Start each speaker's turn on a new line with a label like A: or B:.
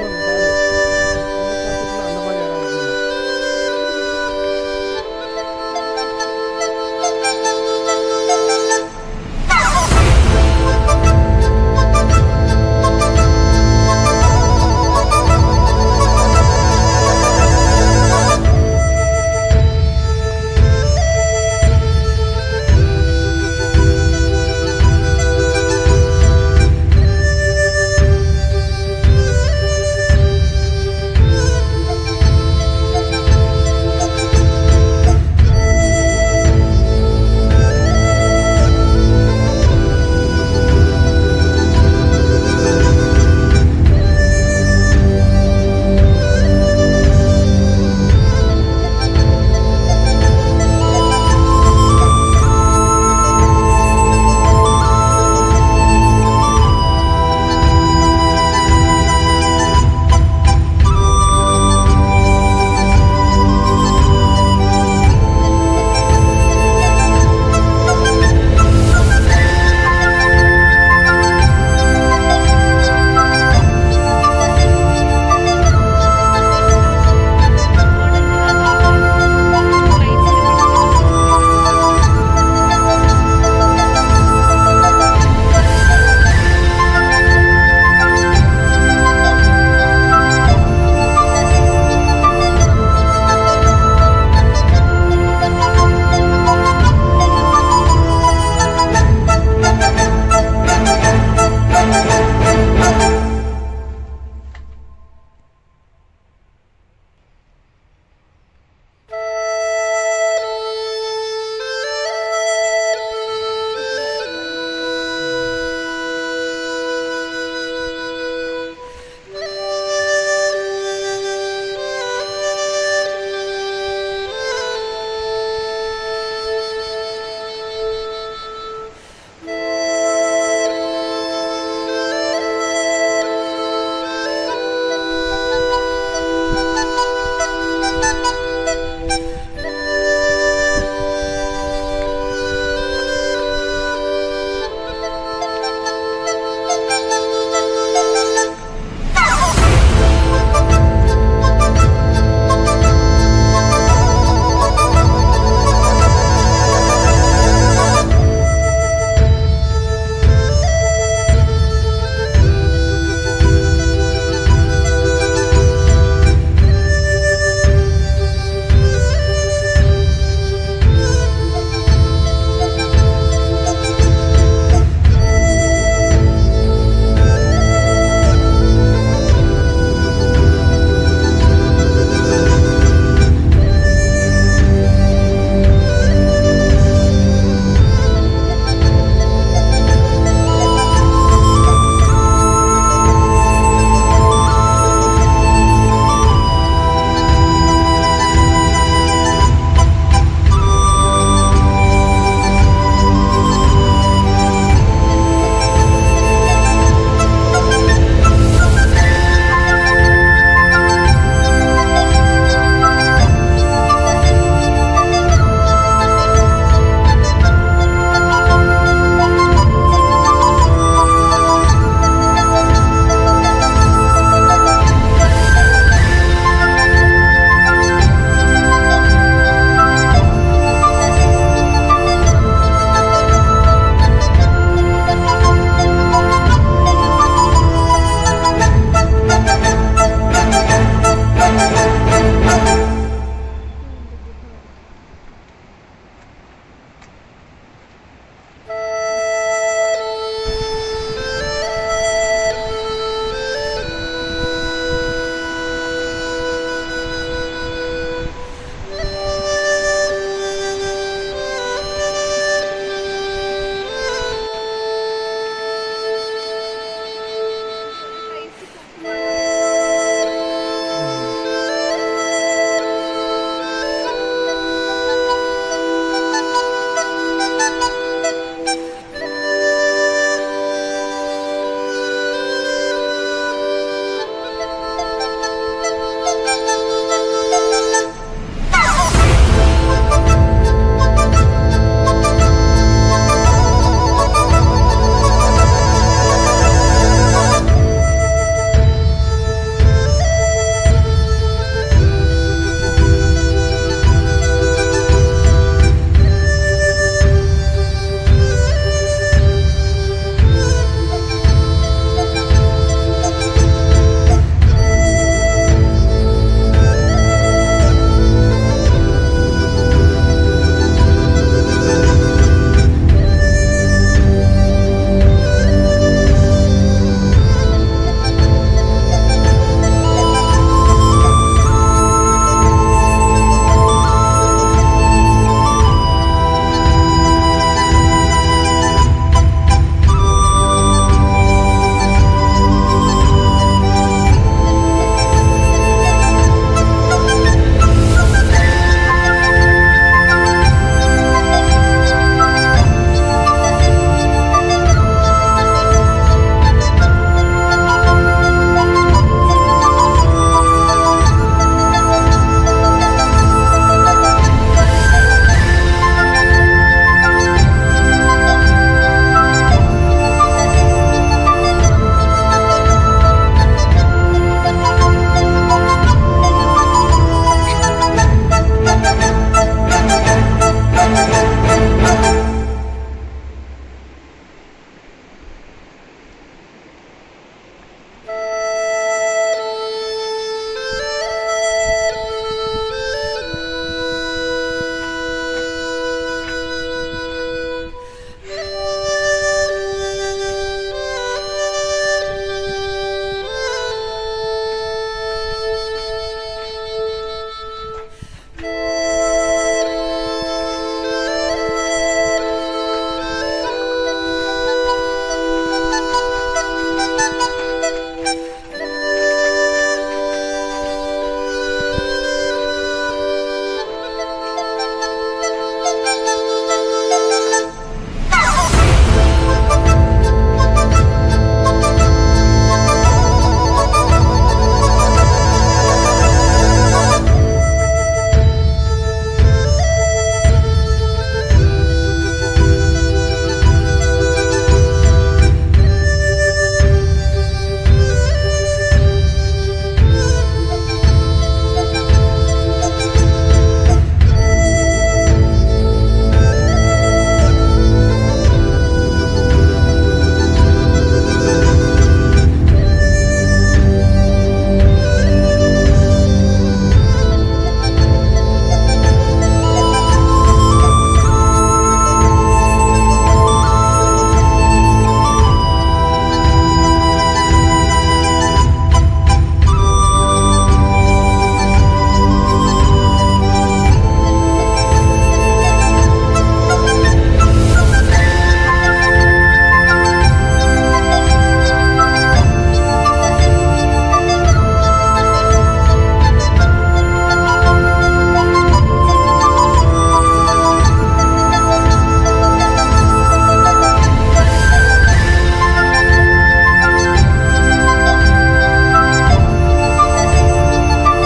A: more than that.